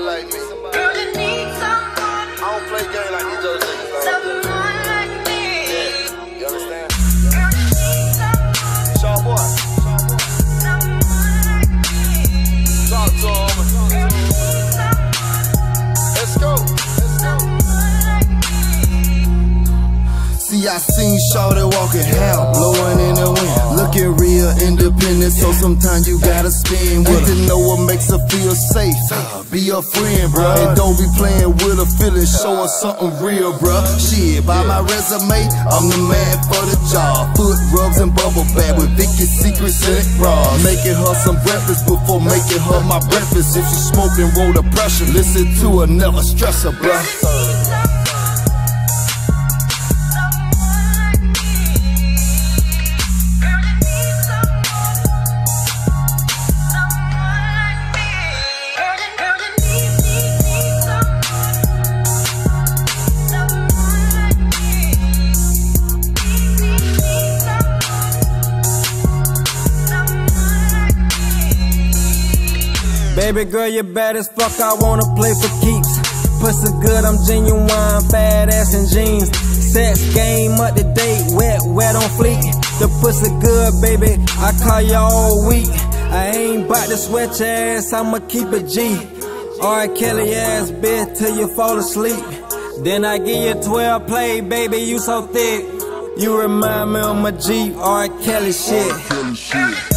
like me. Girl, you need. I don't play games like these other niggas. Someone like me. Yeah, you understand? Girl, you need. Shawboy. Someone like me. Talk to him. Shorty walking hell, blowing in the wind. Looking real independent, so sometimes you gotta spin with to know what makes her feel safe. Be a friend, bruh. And don't be playing with her feelings, show her something real, bruh. Shit, by my resume, I'm the man for the job. Foot rubs and bubble bath with Vicky's Secrets in it bras. Making her some breakfast before making her my breakfast. If she smoking, roll the pressure. Listen to her, never stress her, bruh. Baby girl, you're bad as fuck, I wanna play for keeps. Pussy good, I'm genuine, fat ass in jeans. Sex game up to date, wet, wet on fleek. The pussy good, baby, I call you all week. I ain't bout to sweat your ass, I'ma keep it G. R. Kelly ass bitch till you fall asleep. Then I give you 12 play, baby, you so thick. You remind me of my Jeep, R. Kelly shit.